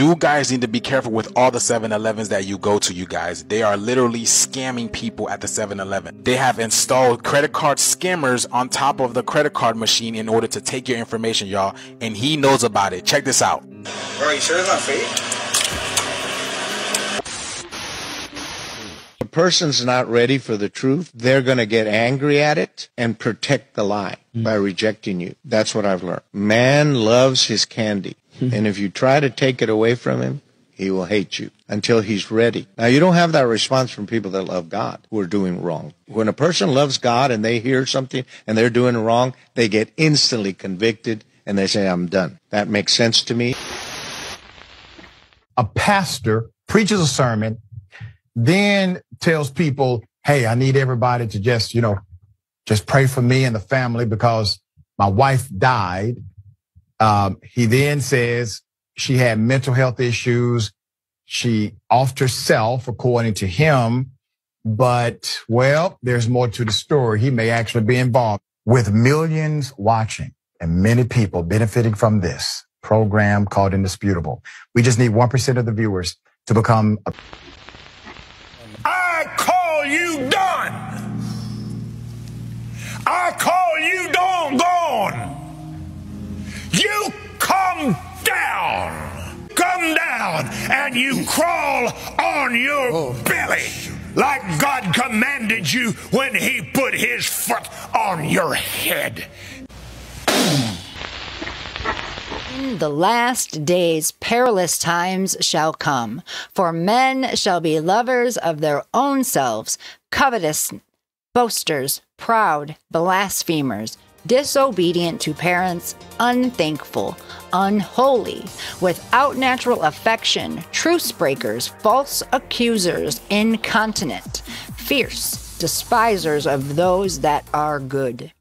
You guys need to be careful with all the 7-Elevens that you go to, you guys. They are literally scamming people at the 7-Eleven. They have installed credit card scammers on top of the credit card machine in order to take your information, y'all. And he knows about it. Check this out. Bro, you sure it's not fake? A person's not ready for the truth, they're going to get angry at it and protect the lie by rejecting you. That's what I've learned. Man loves his candy. Mm-hmm. and if you try to take it away from him, he will hate you until he's ready. Now, you don't have that response from people that love God who are doing wrong. When a person loves God and they hear something and they're doing wrong, they get instantly convicted and they say, I'm done. That makes sense to me. a pastor preaches a sermon, then tells people, Hey, I need everybody to just, you know, just pray for me and the family because my wife died. Um, he then says she had mental health issues. She offed herself, according to him. But well, there's more to the story. He may actually be involved with millions watching and many people benefiting from this program called Indisputable. We just need 1% of the viewers to become a I call you done. I call you done gone. You come down. Come down and you crawl on your oh. belly like God commanded you when he put his foot on your head. In the last days, perilous times shall come, for men shall be lovers of their own selves, covetous, boasters, proud, blasphemers, disobedient to parents, unthankful, unholy, without natural affection, truce breakers, false accusers, incontinent, fierce, despisers of those that are good.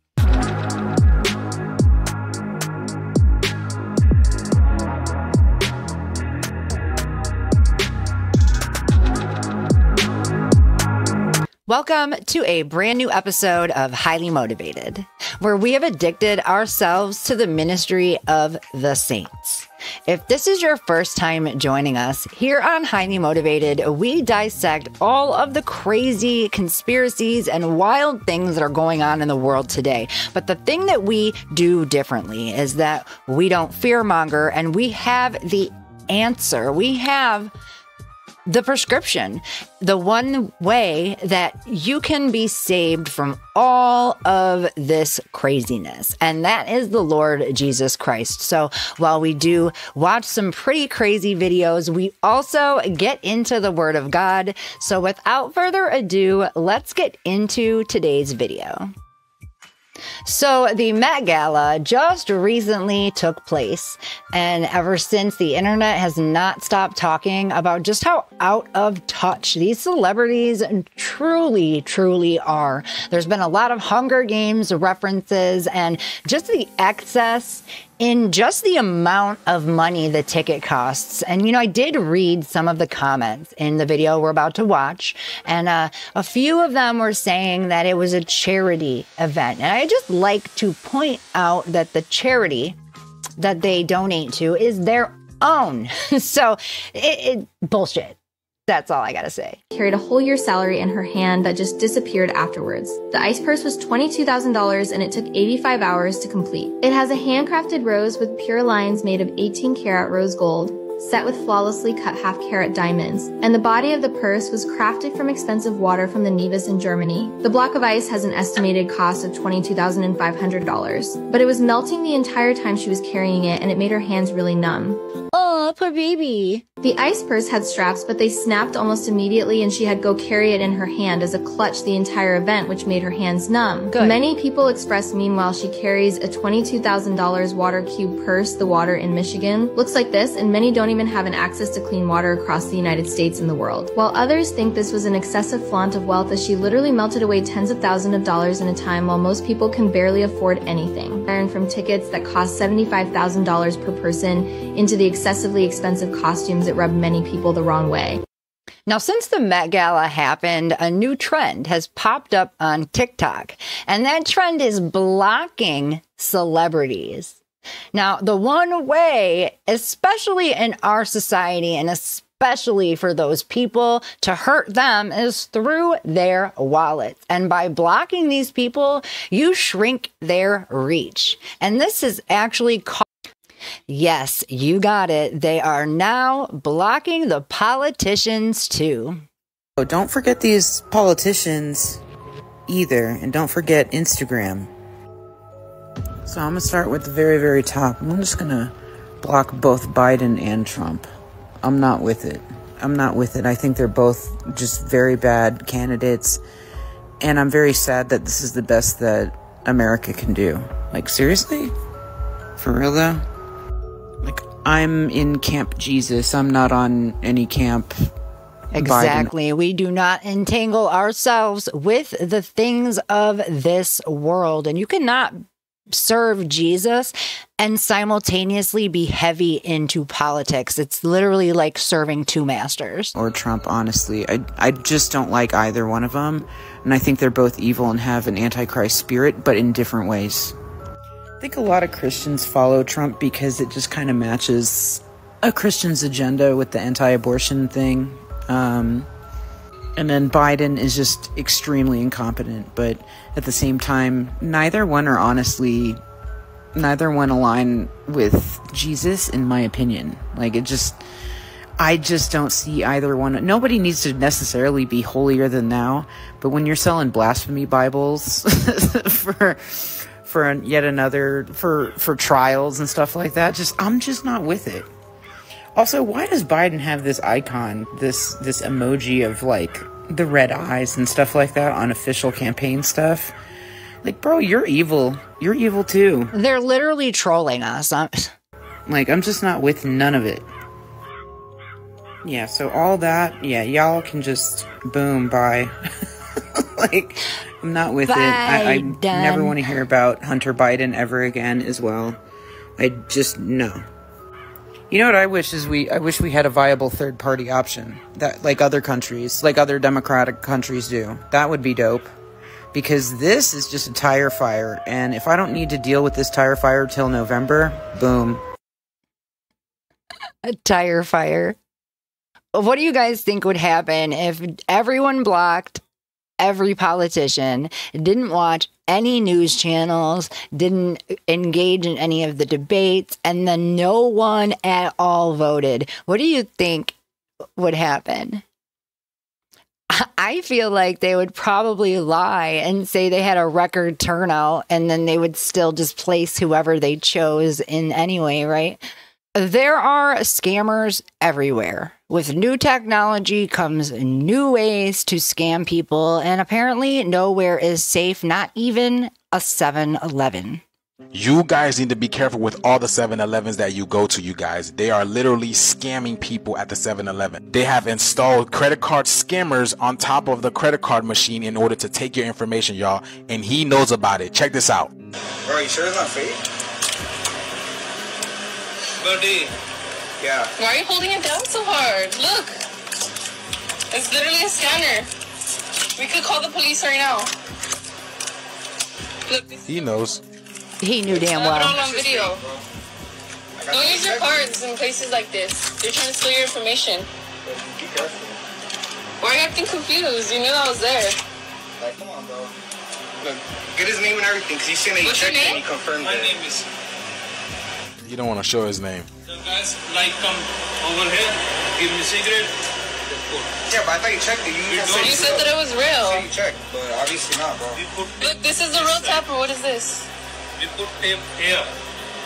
Welcome to a brand new episode of Highly Motivated, where we have addicted ourselves to the ministry of the saints. If this is your first time joining us here on Highly Motivated, we dissect all of the crazy conspiracies and wild things that are going on in the world today. But the thing that we do differently is that we don't fearmonger and we have the answer. We have the prescription, the one way that you can be saved from all of this craziness. And that is the Lord Jesus Christ. So while we do watch some pretty crazy videos, we also get into the Word of God. So without further ado, let's get into today's video. So, the Met Gala just recently took place, and ever since the internet has not stopped talking about just how out of touch these celebrities truly, truly are. There's been a lot of Hunger Games references and just the excess in just the amount of money the ticket costs. And, you know, I did read some of the comments in the video we're about to watch, and uh, a few of them were saying that it was a charity event. And I just like to point out that the charity that they donate to is their own. so it, it bullshit. That's all I gotta say. carried a whole year's salary in her hand that just disappeared afterwards. The ice purse was $22,000 and it took 85 hours to complete. It has a handcrafted rose with pure lines made of 18 karat rose gold, set with flawlessly cut half carat diamonds, and the body of the purse was crafted from expensive water from the Nevis in Germany. The block of ice has an estimated cost of $22,500, but it was melting the entire time she was carrying it and it made her hands really numb. Oh, poor baby. The ice purse had straps, but they snapped almost immediately, and she had to go carry it in her hand as a clutch the entire event, which made her hands numb. Good. Many people express meanwhile she carries a $22,000 water cube purse, the water in Michigan. Looks like this, and many don't even have an access to clean water across the United States and the world. While others think this was an excessive flaunt of wealth as she literally melted away tens of thousands of dollars in a time while most people can barely afford anything. Earn from tickets that cost $75,000 per person into the excessively expensive costumes that rubbed many people the wrong way. Now, since the Met Gala happened, a new trend has popped up on TikTok, and that trend is blocking celebrities. Now, the one way, especially in our society and especially for those people to hurt them is through their wallets. And by blocking these people, you shrink their reach. And this is actually called Yes, you got it. They are now blocking the politicians too. Oh, don't forget these politicians either, and don't forget Instagram. So I'm gonna start with the very, very top. I'm just gonna block both Biden and Trump. I'm not with it. I'm not with it. I think they're both just very bad candidates, and I'm very sad that this is the best that America can do. Like seriously, for real though. Like I'm in Camp Jesus. I'm not on any camp Exactly. Biden. We do not entangle ourselves with the things of this world. And you cannot serve Jesus and simultaneously be heavy into politics. It's literally like serving two masters. Or Trump, honestly. I, I just don't like either one of them. And I think they're both evil and have an antichrist spirit, but in different ways. I think a lot of Christians follow Trump because it just kind of matches a Christian's agenda with the anti abortion thing. Um, and then Biden is just extremely incompetent, but at the same time, neither one are honestly, neither one align with Jesus, in my opinion. Like, it just, I just don't see either one. Nobody needs to necessarily be holier than thou, but when you're selling blasphemy Bibles for, for yet another, for, for trials and stuff like that, just, I'm just not with it. Also, why does Biden have this icon, this this emoji of like the red eyes and stuff like that on official campaign stuff? Like, bro, you're evil. You're evil too. They're literally trolling us. I'm... Like, I'm just not with none of it. Yeah, so all that, yeah, y'all can just boom, bye. like, I'm not with it. I, I never want to hear about Hunter Biden ever again as well. I just, no. You know what I wish is we I wish we had a viable third party option that like other countries, like other democratic countries do. That would be dope. Because this is just a tire fire and if I don't need to deal with this tire fire till November, boom. A tire fire. What do you guys think would happen if everyone blocked every politician, didn't watch any news channels, didn't engage in any of the debates, and then no one at all voted. What do you think would happen? I feel like they would probably lie and say they had a record turnout and then they would still just place whoever they chose in anyway, right? There are scammers everywhere. With new technology comes new ways to scam people, and apparently, nowhere is safe, not even a 7 Eleven. You guys need to be careful with all the 7 Elevens that you go to, you guys. They are literally scamming people at the 7 Eleven. They have installed credit card scammers on top of the credit card machine in order to take your information, y'all. And he knows about it. Check this out. Bro, are you sure it's not fake? Buddy. Yeah. Why are you holding it down so hard? Look. It's literally a scanner. We could call the police right now. Look, he knows. He knew damn well. I have it all on video. Don't use your cards in places like this. They're trying to steal your information. Be careful. Why are you acting confused? You knew I was there. Like, come on, bro. Look, get his name and everything, because he's saying that he checked it and he confirmed My it. name is you don't want to show his name. The guys like come over here, give me cigarette. Yeah, but I thought you checked it. You, you, said, you said that it was real. You, you checked, but obviously not, bro. Look, this is the real tapper. What is this? We put tape here.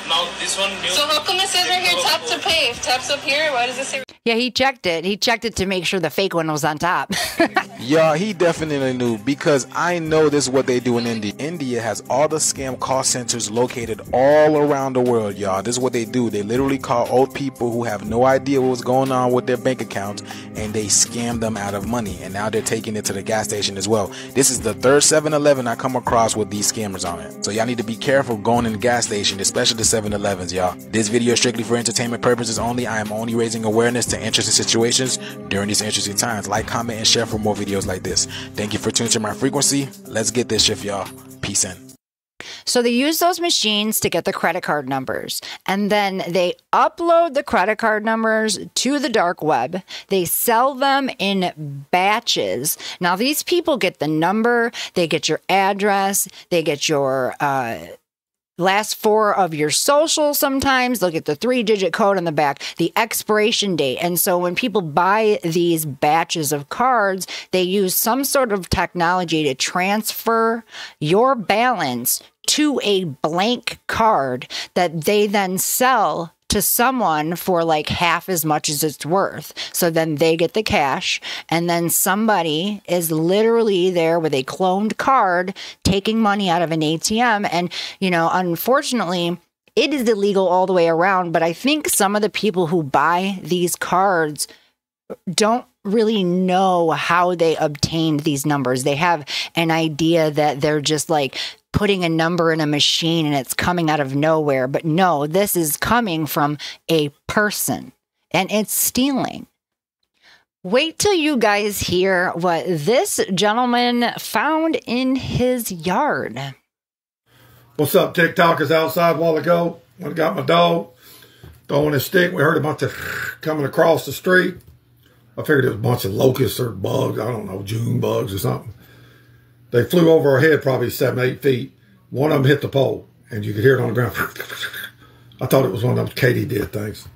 Now this one new. So how come it says right here tap to pay? If taps up here, why does it say? Yeah, he checked it. He checked it to make sure the fake one was on top. yeah, he definitely knew because I know this is what they do in India. India has all the scam call centers located all around the world, y'all. This is what they do. They literally call old people who have no idea what's going on with their bank accounts and they scam them out of money. And now they're taking it to the gas station as well. This is the third 7 Eleven I come across with these scammers on it. So y'all need to be careful going in the gas station, especially the 7 Elevens, y'all. This video is strictly for entertainment purposes only. I am only raising awareness to interesting situations during these interesting times. Like, comment, and share for more videos like this. Thank you for tuning to my frequency. Let's get this shift, y'all. Peace in. So they use those machines to get the credit card numbers and then they upload the credit card numbers to the dark web. They sell them in batches. Now, these people get the number, they get your address, they get your, uh, last four of your social sometimes look at the three digit code on the back the expiration date. And so when people buy these batches of cards they use some sort of technology to transfer your balance to a blank card that they then sell to someone for like half as much as it's worth. So then they get the cash, and then somebody is literally there with a cloned card taking money out of an ATM. And, you know, unfortunately, it is illegal all the way around. But I think some of the people who buy these cards don't really know how they obtained these numbers. They have an idea that they're just like putting a number in a machine and it's coming out of nowhere. But no, this is coming from a person and it's stealing. Wait till you guys hear what this gentleman found in his yard. What's up, TikTokers outside a while ago? I got my dog throwing his stick, we heard a bunch of coming across the street. I figured it was a bunch of locusts or bugs. I don't know, June bugs or something. They flew over our head probably seven, eight feet. One of them hit the pole, and you could hear it on the ground. I thought it was one of those katydid things.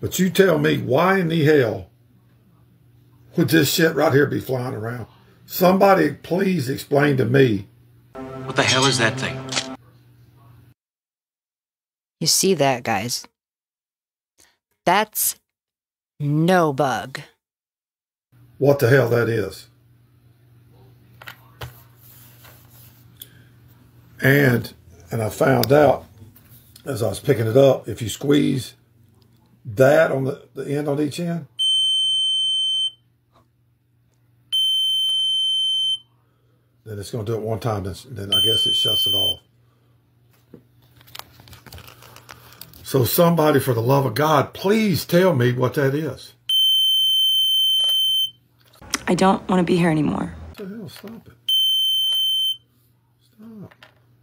But you tell me, why in the hell would this shit right here be flying around? Somebody please explain to me. What the hell is that thing? You see that, guys? That's no bug. What the hell that is? And and I found out as I was picking it up, if you squeeze that on the, the end on each end, then it's going to do it one time, then, then I guess it shuts it off. So somebody, for the love of God, please tell me what that is. I don't want to be here anymore. What the hell? Stop it. Stop.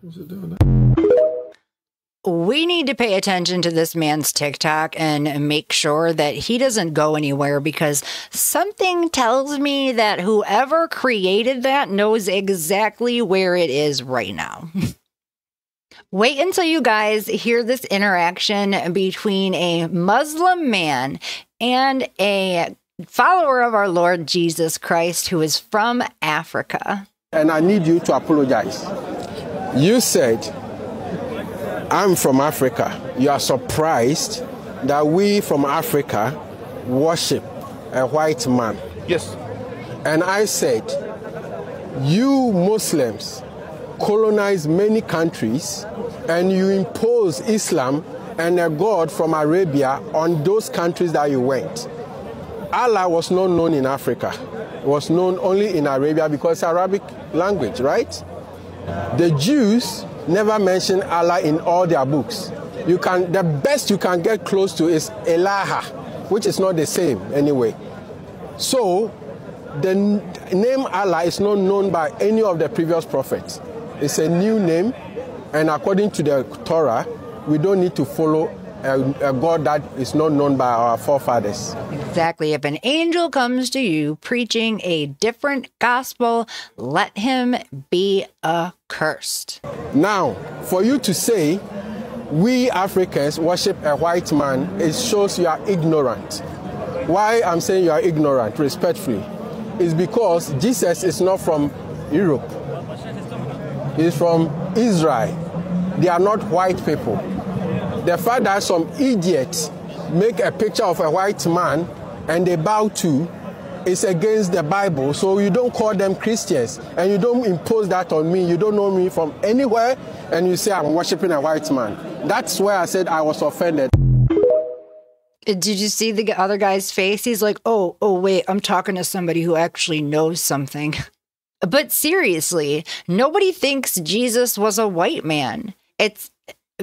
What's it doing now? We need to pay attention to this man's TikTok and make sure that he doesn't go anywhere because something tells me that whoever created that knows exactly where it is right now. Wait until you guys hear this interaction between a Muslim man and a follower of our Lord Jesus Christ who is from Africa. And I need you to apologize. You said, I'm from Africa. You are surprised that we from Africa worship a white man. Yes. And I said, you Muslims colonize many countries and you impose Islam and a God from Arabia on those countries that you went. Allah was not known in Africa. It was known only in Arabia because Arabic language, right? The Jews never mention Allah in all their books. You can the best you can get close to is Elaha, which is not the same anyway. So the name Allah is not known by any of the previous prophets. It's a new name, and according to the Torah, we don't need to follow a, a, God that is not known by our forefathers. Exactly. If an angel comes to you preaching a different gospel, let him be accursed. Now, for you to say we Africans worship a white man, it shows you are ignorant. Why I'm saying you are ignorant, respectfully, is because Jesus is not from Europe. He's from Israel. They are not white people. The fact that some idiots make a picture of a white man and they bow to is against the Bible. So you don't call them Christians and you don't impose that on me. You don't know me from anywhere and you say I'm worshiping a white man. That's where I said I was offended. Did you see the other guy's face? He's like, oh, oh, wait, I'm talking to somebody who actually knows something. But seriously, nobody thinks Jesus was a white man. It's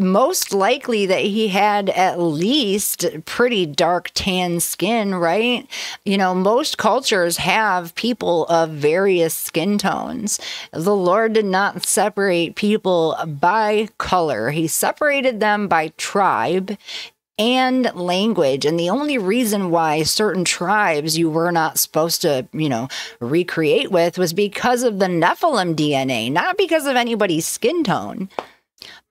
most likely that he had at least pretty dark tan skin, right? You know, most cultures have people of various skin tones. The Lord did not separate people by color, He separated them by tribe and language. And the only reason why certain tribes you were not supposed to, you know, recreate with was because of the Nephilim DNA, not because of anybody's skin tone.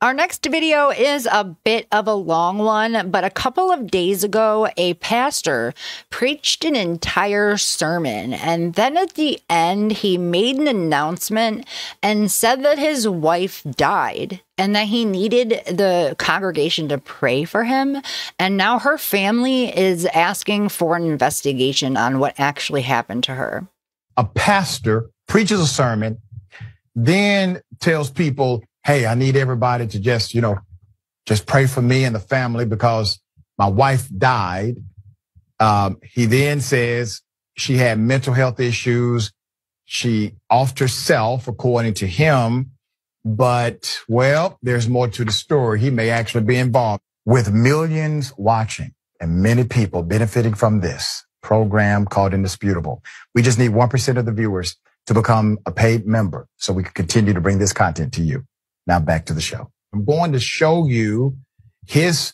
Our next video is a bit of a long one, but a couple of days ago, a pastor preached an entire sermon. And then at the end, he made an announcement and said that his wife died and that he needed the congregation to pray for him. And now her family is asking for an investigation on what actually happened to her. A pastor preaches a sermon, then tells people, hey, I need everybody to just, you know, just pray for me and the family because my wife died. Um, he then says she had mental health issues. She offed herself, according to him. But, well, there's more to the story. He may actually be involved. With millions watching and many people benefiting from this program called Indisputable, we just need 1% of the viewers to become a paid member so we can continue to bring this content to you. Now back to the show. I'm going to show you his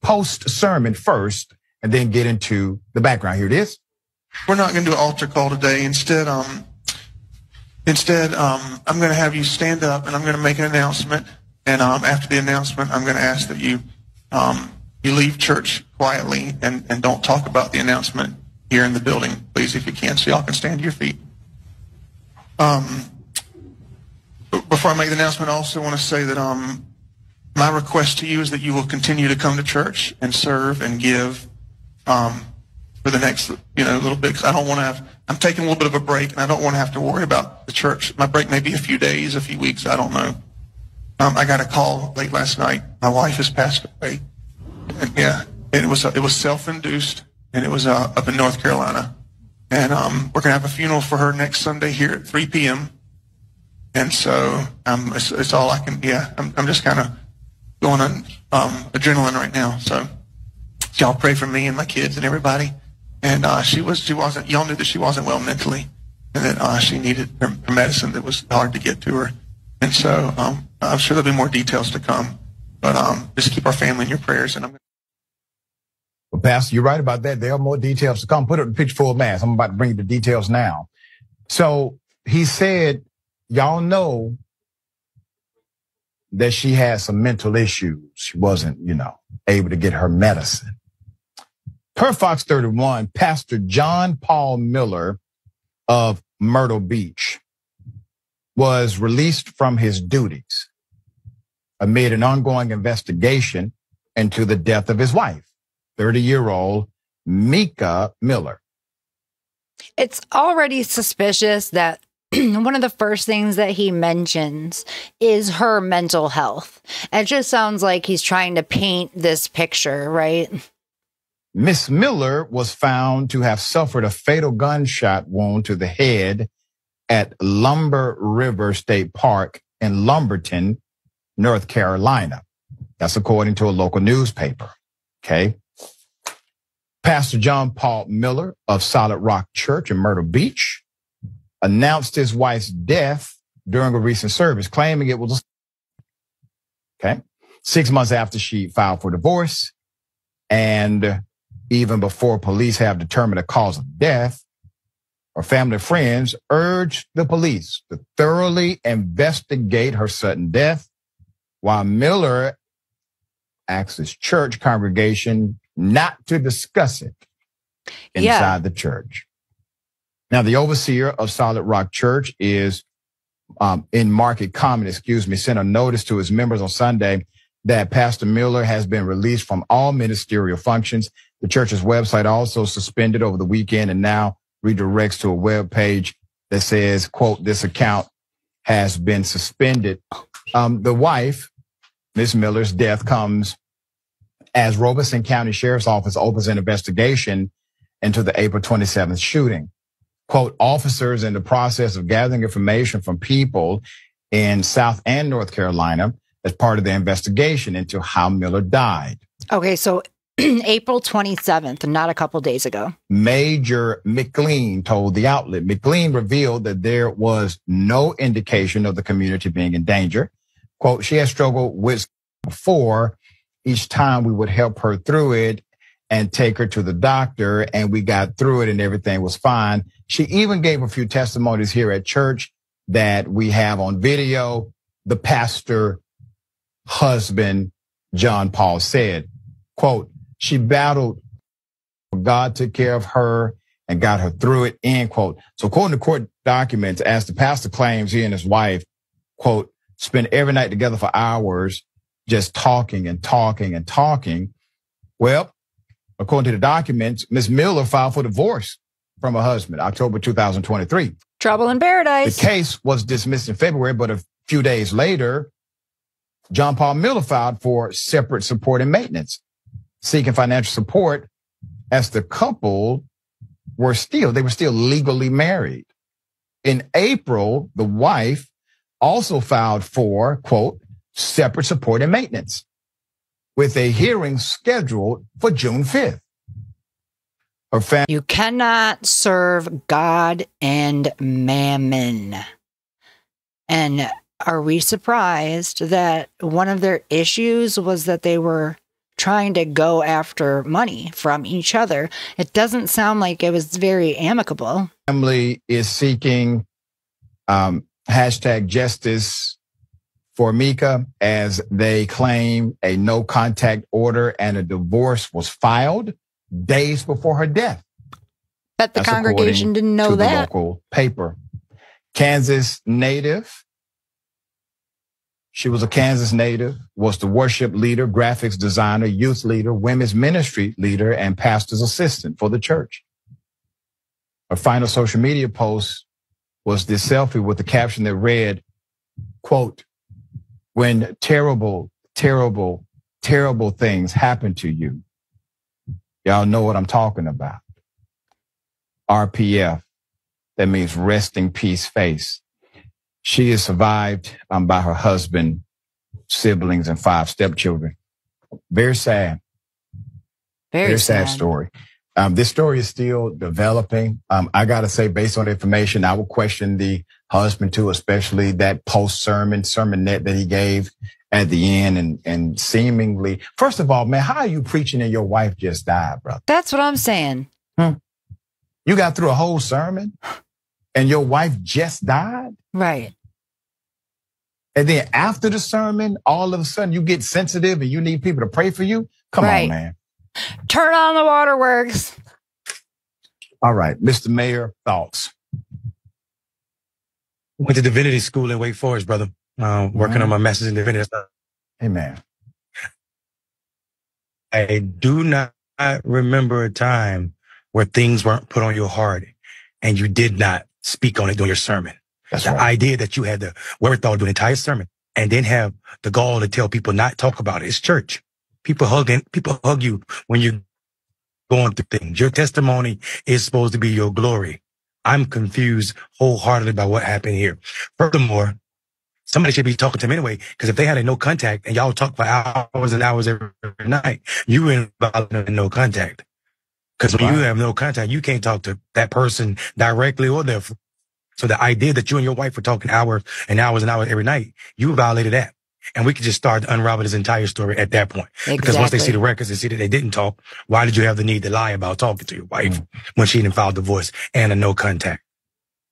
post sermon first and then get into the background. Here it is. We're not going to do an altar call today. Instead, um, instead, um, I'm going to have you stand up and I'm going to make an announcement. And um, after the announcement, I'm going to ask that you um, you leave church quietly and, and don't talk about the announcement here in the building, please, if you can, so y'all can stand to your feet. Um, before I make the announcement, I also want to say that um, my request to you is that you will continue to come to church and serve and give um, for the next, you know, little bit. I don't want to have. I'm taking a little bit of a break, and I don't want to have to worry about the church. My break may be a few days, a few weeks. I don't know. Um, I got a call late last night. My wife has passed away. And yeah, it was it was self-induced, and it was uh, up in North Carolina. And um, we're gonna have a funeral for her next Sunday here at 3 p.m. And so um, it's, it's all I can. Yeah, I'm, I'm just kind of going on um, adrenaline right now. So y'all pray for me and my kids and everybody. And uh, she was she wasn't. Y'all knew that she wasn't well mentally, and that uh, she needed her, her, medicine that was hard to get to her. And so um, I'm sure there'll be more details to come. But um, just keep our family in your prayers. And I'm. Well, Pastor, you're right about that. There are more details to come. Put up the picture full mass. I'm about to bring you the details now. So he said y'all know that she had some mental issues. She wasn't, you know, able to get her medicine. Per Fox 31, Pastor John Paul Miller of Myrtle Beach was released from his duties amid an ongoing investigation into the death of his wife, 30 year old Mica Miller. It's already suspicious that one of the first things that he mentions is her mental health. It just sounds like he's trying to paint this picture, right? Miss Miller was found to have suffered a fatal gunshot wound to the head at Lumber River State Park in Lumberton, North Carolina. That's according to a local newspaper. Okay. Pastor John Paul Miller of Solid Rock Church in Myrtle Beach announced his wife's death during a recent service, claiming it was okay. Six months after she filed for divorce, and even before police have determined the cause of death, her family friends urged the police to thoroughly investigate her sudden death, while Miller asked his church congregation not to discuss it inside yeah. the church. Now, the overseer of Solid Rock Church is um, in market comment, excuse me, sent a notice to his members on Sunday that Pastor Miller has been released from all ministerial functions. The church's website also suspended over the weekend and now redirects to a web page that says, quote, this account has been suspended. Um, the wife, Miss Miller's death comes as Robeson County Sheriff's Office opens an investigation into the April 27th shooting quote, officers in the process of gathering information from people in South and North Carolina as part of the investigation into how Miller died. Okay, so April 27th, not a couple days ago. Major McLean told the outlet. McLean revealed that there was no indication of the community being in danger. Quote, she has struggled with before. Each time we would help her through it and take her to the doctor and we got through it and everything was fine. She even gave a few testimonies here at church that we have on video. The pastor husband, John Paul said, quote, she battled. God took care of her and got her through it, end quote. So according to court documents, as the pastor claims he and his wife, quote, spent every night together for hours, just talking and talking and talking. Well, according to the documents, Ms. Miller filed for divorce from her husband, October 2023. Trouble in paradise. The case was dismissed in February, but a few days later, John Paul Miller filed for separate support and maintenance, seeking financial support as the couple were still, they were still legally married. In April, the wife also filed for, quote, separate support and maintenance with a hearing scheduled for June 5th. Her family. You cannot serve God and mammon. And are we surprised that one of their issues was that they were trying to go after money from each other? It doesn't sound like it was very amicable. Family is seeking um, hashtag justice for Mica as they claim a no contact order and a divorce was filed days before her death. Bet the That's congregation didn't know that. local paper. Kansas native. She was a Kansas native, was the worship leader, graphics designer, youth leader, women's ministry leader, and pastor's assistant for the church. Her final social media post was this selfie with the caption that read, quote, when terrible, terrible, terrible things happen to you, y'all know what I'm talking about. RPF, that means rest in peace face. She is survived um, by her husband, siblings, and five stepchildren. Very sad. Very, sad. story. Um, this story is still developing. Um, I got to say, based on the information, I will question the husband too, especially that post sermon sermonette that he gave at the end and, and seemingly, first of all, man, how are you preaching and your wife just died, brother? That's what I'm saying. You got through a whole sermon and your wife just died. Right. And then after the sermon, all of a sudden you get sensitive and you need people to pray for you. Come Right. on, man. Turn on the waterworks. All right. Mr. Mayor, thoughts. Went to divinity school in Wake Forest, brother. Uh, working on my master's in divinity. Amen. I do not remember a time where things weren't put on your heart and you did not speak on it during your sermon. That's the right. idea that you had the wherewithal to do an entire sermon and then have the gall to tell people not talk about it. It's church. People hugging, people hug you when you're going through things. Your testimony is supposed to be your glory. I'm confused wholeheartedly by what happened here. Furthermore, somebody should be talking to him anyway, because if they had a no contact and y'all talk for hours and hours every night, you were involved in no contact. Because when you have no contact, you can't talk to that person directly or therefore. So the idea that you and your wife were talking hours and hours and hours every night, you violated that. And we could just start to unravel this entire story at that point. Because once they see the records and see that they didn't talk, why did you have the need to lie about talking to your wife when she didn't file divorce and a no contact?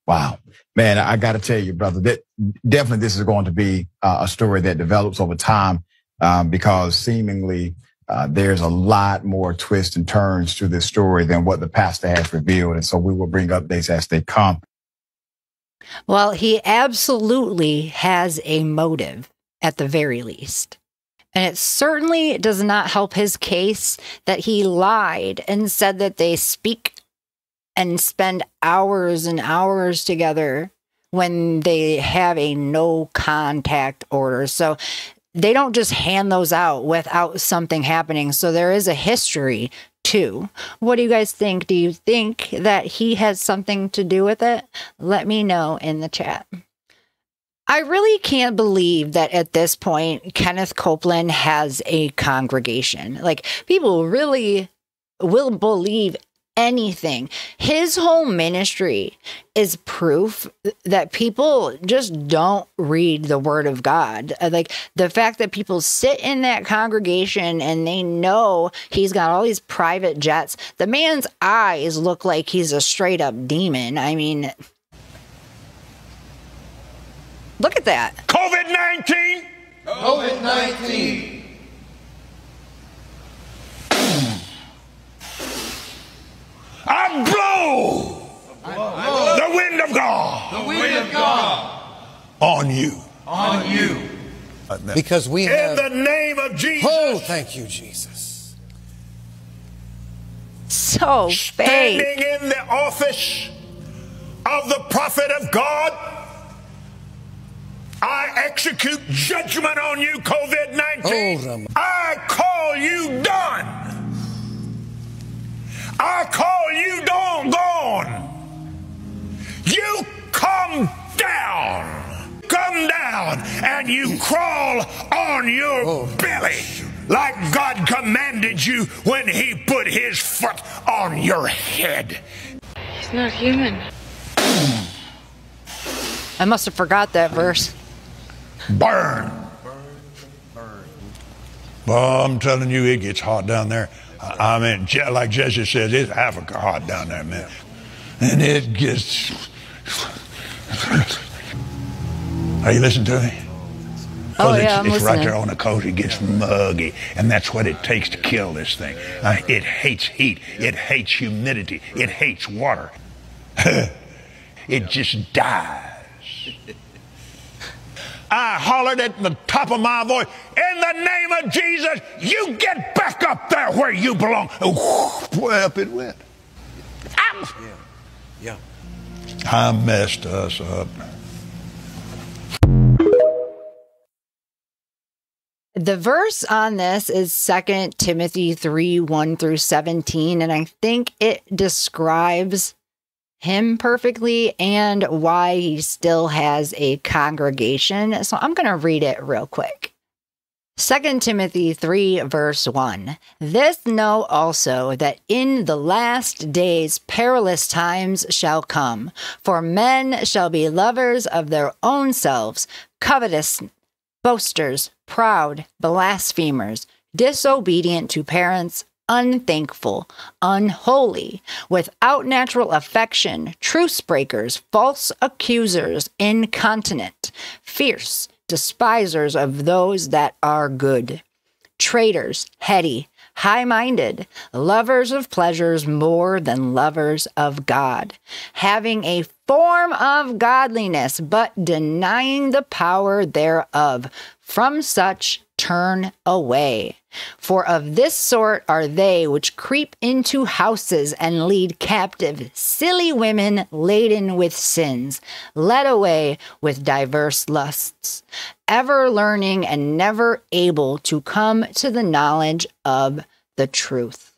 Wow. Man, I got to tell you, brother, that definitely this is going to be uh, a story that develops over time um, because seemingly uh, there's a lot more twists and turns to this story than what the pastor has revealed. And so we will bring updates as they come. Well, he absolutely has a motive at the very least. And it certainly does not help his case that he lied and said that they speak and spend hours and hours together when they have a no contact order. So they don't just hand those out without something happening. So there is a history too. What do you guys think? Do you think that he has something to do with it? Let me know in the chat. I really can't believe that at this point, Kenneth Copeland has a congregation. Like, people really will believe anything. His whole ministry is proof that people just don't read the word of God. Uh, like the fact that people sit in that congregation and they know he's got all these private jets. The man's eyes look like he's a straight up demon. I mean, look at that. COVID 19. COVID 19. I blow the wind of God. The wind of God. On you. On you. Because we In have. the name of Jesus. Oh, thank you, Jesus. So fake. Standing in the office of the prophet of God, I execute judgment on you, COVID 19. I call you done. I call you done gone. You come down. Come down and you crawl on your oh, belly like God commanded you when He put His foot on your head. He's not human. I must have forgot that verse. Burn. Well, I'm telling you, it gets hot down there. I mean, like Jesse says, it's Africa hot down there, man. And it gets. Are you listening to me? Oh, yeah, it's, it's right there on the coast. It gets muggy, and that's what it takes to kill this thing. Uh, it hates heat. It hates humidity. It hates water. it just dies. I hollered at the top of my voice, in the name of Jesus, you get back up there where you belong. Boy, up it went. Yeah. I messed us up. The verse on this is 2 Timothy 3 1 through 17, and I think it describes him perfectly and why he still has a congregation. So I'm going to read it real quick. 2 Timothy 3, verse 1. This know also that in the last days perilous times shall come, for men shall be lovers of their own selves, covetous, boasters, proud, blasphemers, disobedient to parents, unthankful, unholy, without natural affection, truce breakers, false accusers, incontinent, fierce, despisers of those that are good, traitors, heady, high minded, lovers of pleasures more than lovers of God, having a form of godliness, but denying the power thereof. From such turn away. For of this sort are they which creep into houses and lead captive silly women laden with sins, led away with diverse lusts, ever learning and never able to come to the knowledge of the truth.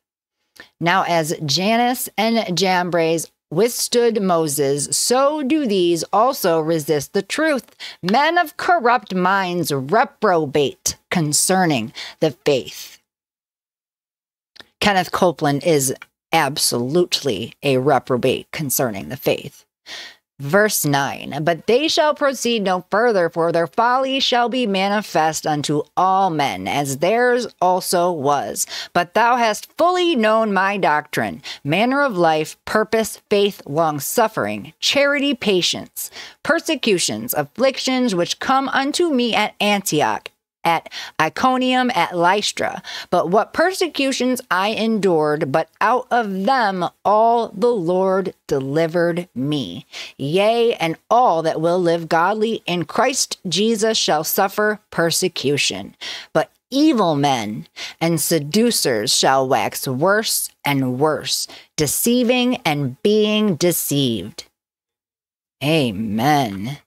Now, as Jannes and Jambres withstood Moses, so do these also resist the truth. Men of corrupt minds reprobate concerning the faith. Kenneth Copeland is absolutely a reprobate concerning the faith. Verse 9 But they shall proceed no further, for their folly shall be manifest unto all men, as theirs also was. But thou hast fully known my doctrine, manner of life, purpose, faith, long suffering, charity, patience, persecutions, afflictions, which come unto me at Antioch at Iconium, at Lystra. But what persecutions I endured, but out of them all the Lord delivered me. Yea, and all that will live godly in Christ Jesus shall suffer persecution. But evil men and seducers shall wax worse and worse, deceiving and being deceived. Amen.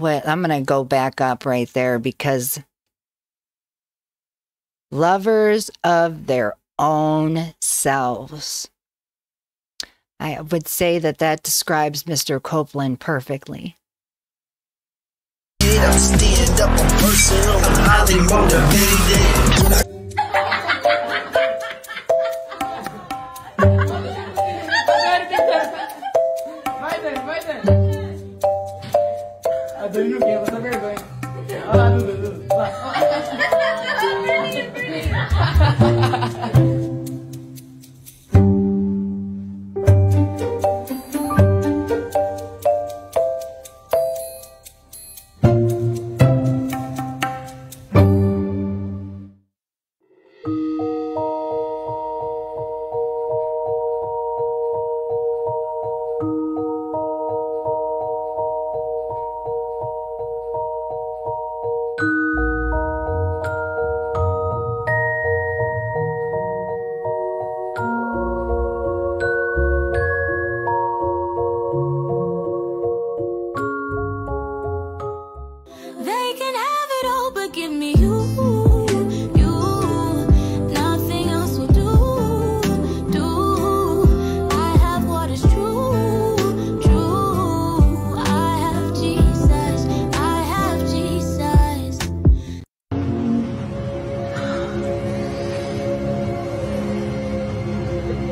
Well, I'm going to go back up right there because lovers of their own selves. I would say that that describes Mr. Copeland perfectly. I'm They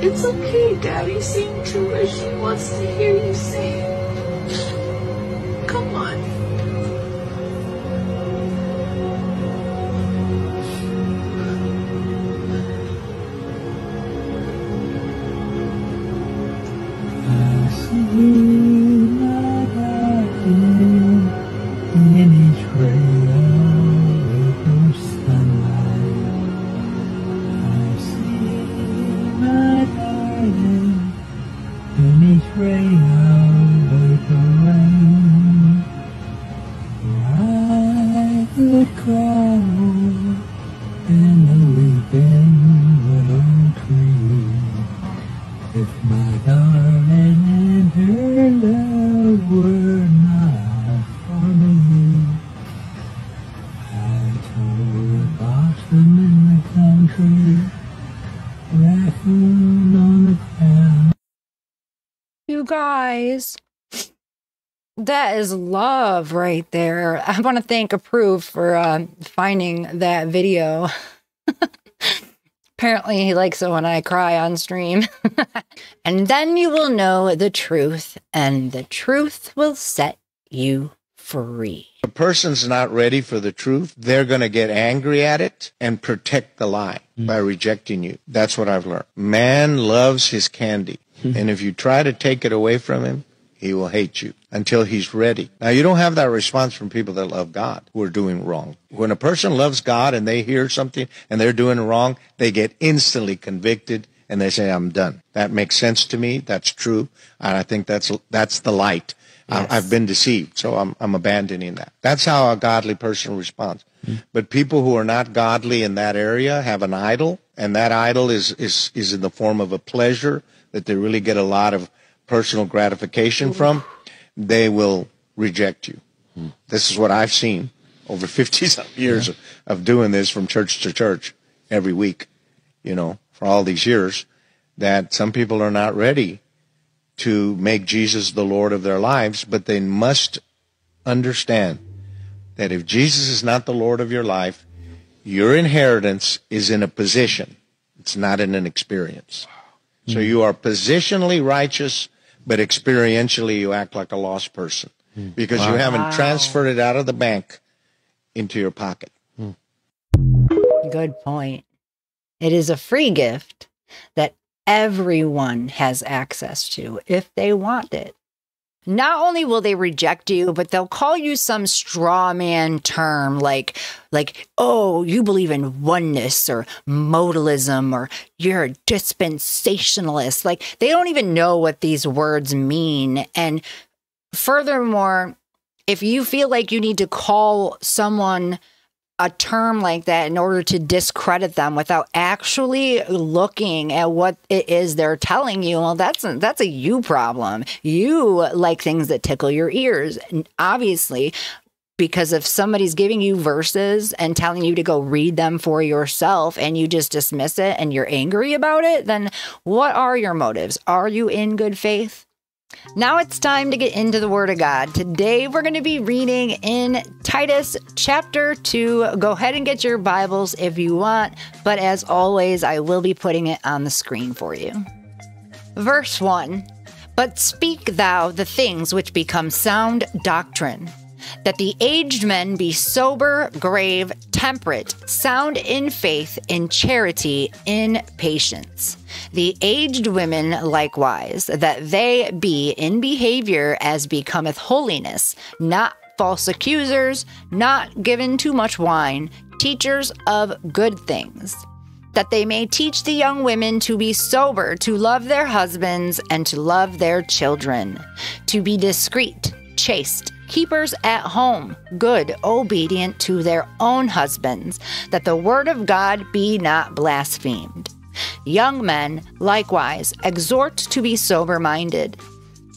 It's okay, Daddy. Sing to her. she wants to hear you sing. That is love right there. I want to thank Approve for uh, finding that video. Apparently, he likes it when I cry on stream. and then you will know the truth, and the truth will set you free. a person's not ready for the truth, they're going to get angry at it and protect the lie by rejecting you. That's what I've learned. Man loves his candy. and if you try to take it away from him, he will hate you until he's ready. Now, you don't have that response from people that love God who are doing wrong. When a person loves God and they hear something and they're doing wrong, they get instantly convicted and they say, I'm done. That makes sense to me. That's true. And I think that's, that's the light. I- I've been deceived, so I'm, I'm abandoning that. That's how a godly person responds. Mm-hmm. But people who are not godly in that area have an idol, and that idol is, is, is in the form of a pleasure that they really get a lot of personal gratification from. They will reject you. Hmm. This is what I've seen over 50 some years of, of doing this from church to church every week, you know, for all these years, that some people are not ready to make Jesus the Lord of their lives, but they must understand that if Jesus is not the Lord of your life, your inheritance is in a position. It's not in an experience. So you are positionally righteous, but experientially you act like a lost person hmm. because you haven't Wow. transferred it out of the bank into your pocket. Hmm. Good point. It is a free gift that everyone has access to if they want it. Not only will they reject you, but they'll call you some straw man term like like oh, you believe in oneness or modalism or you're a dispensationalist. Like they don't even know what these words mean and furthermore, if you feel like you need to call someone a term like that in order to discredit them without actually looking at what it is they're telling you well that's a, that's a you problem. You like things that tickle your ears. And obviously because if somebody's giving you verses and telling you to go read them for yourself and you just dismiss it and you're angry about it then what are your motives? Are you in good faith Now it's time to get into the Word of God. Today we're going to be reading in Titus chapter 2. Go ahead and get your Bibles if you want, but as always, I will be putting it on the screen for you. Verse 1 But speak thou the things which become sound doctrine, that the aged men be sober, grave, temperate, sound in faith, in charity, in patience. The aged women likewise, that they be in behavior as becometh holiness, not false accusers, not given too much wine, teachers of good things that they may teach the young women to be sober, to love their husbands, and to love their children, to be discreet, chaste, keepers at home, good, obedient to their own husbands, that the word of God be not blasphemed. Young men, likewise, exhort to be sober minded.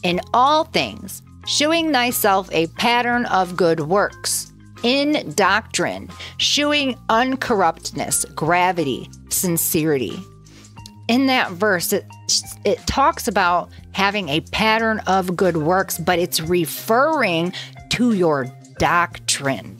In all things, shewing thyself a pattern of good works in doctrine, shewing uncorruptness, gravity, sincerity. In that verse, it, it talks about having a pattern of good works, but it's referring to your doctrine.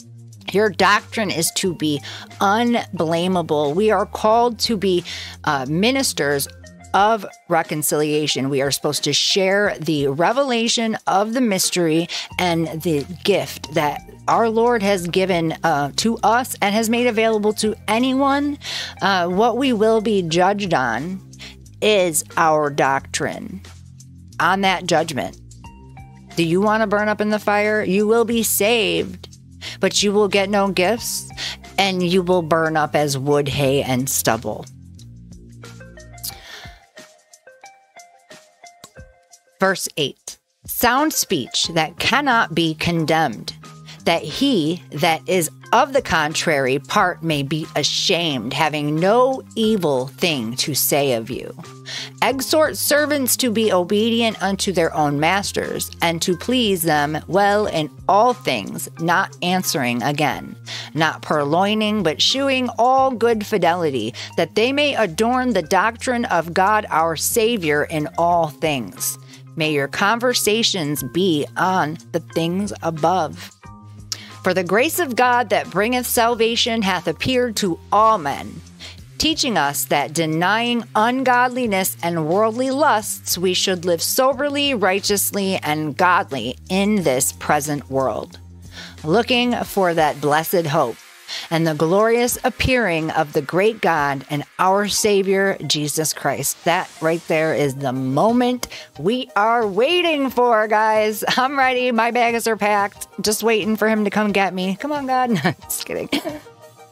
Your doctrine is to be unblameable. We are called to be uh, ministers of reconciliation. We are supposed to share the revelation of the mystery and the gift that our Lord has given uh, to us and has made available to anyone. Uh, what we will be judged on is our doctrine on that judgment. Do you want to burn up in the fire? You will be saved, but you will get no gifts and you will burn up as wood, hay, and stubble. Verse 8 Sound speech that cannot be condemned, that he that is of the contrary part may be ashamed, having no evil thing to say of you. Exhort servants to be obedient unto their own masters, and to please them well in all things, not answering again, not purloining, but shewing all good fidelity, that they may adorn the doctrine of God our Savior in all things. May your conversations be on the things above. For the grace of God that bringeth salvation hath appeared to all men, teaching us that denying ungodliness and worldly lusts, we should live soberly, righteously, and godly in this present world, looking for that blessed hope and the glorious appearing of the great God and our Savior, Jesus Christ. That right there is the moment we are waiting for, guys. I'm ready. My bags are packed. Just waiting for Him to come get me. Come on, God. Just kidding.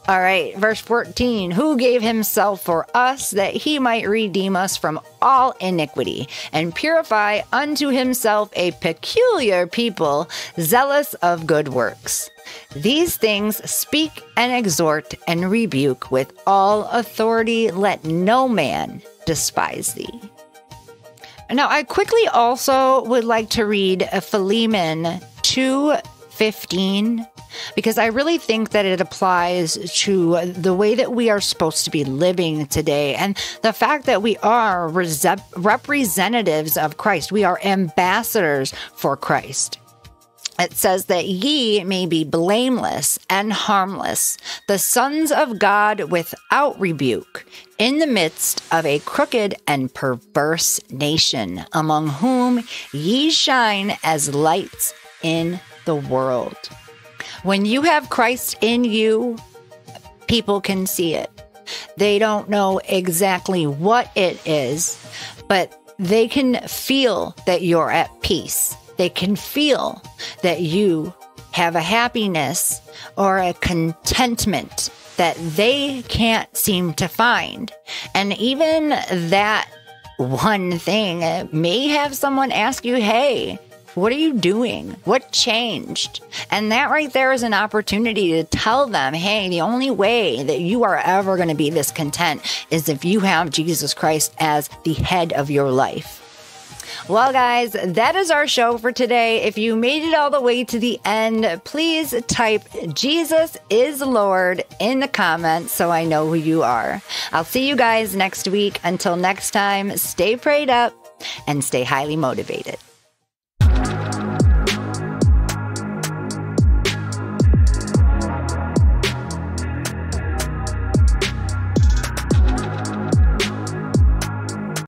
All right, verse 14. Who gave himself for us that he might redeem us from all iniquity and purify unto himself a peculiar people, zealous of good works. These things speak and exhort and rebuke with all authority. Let no man despise thee. Now, I quickly also would like to read Philemon 2 15 because I really think that it applies to the way that we are supposed to be living today and the fact that we are rese- representatives of Christ. We are ambassadors for Christ. It says that ye may be blameless and harmless, the sons of God without rebuke, in the midst of a crooked and perverse nation, among whom ye shine as lights in the world. When you have Christ in you, people can see it. They don't know exactly what it is, but they can feel that you're at peace. They can feel that you have a happiness or a contentment that they can't seem to find. And even that one thing may have someone ask you, hey, what are you doing? What changed? And that right there is an opportunity to tell them, hey, the only way that you are ever going to be this content is if you have Jesus Christ as the head of your life. Well, guys, that is our show for today. If you made it all the way to the end, please type Jesus is Lord in the comments so I know who you are. I'll see you guys next week. Until next time, stay prayed up and stay highly motivated.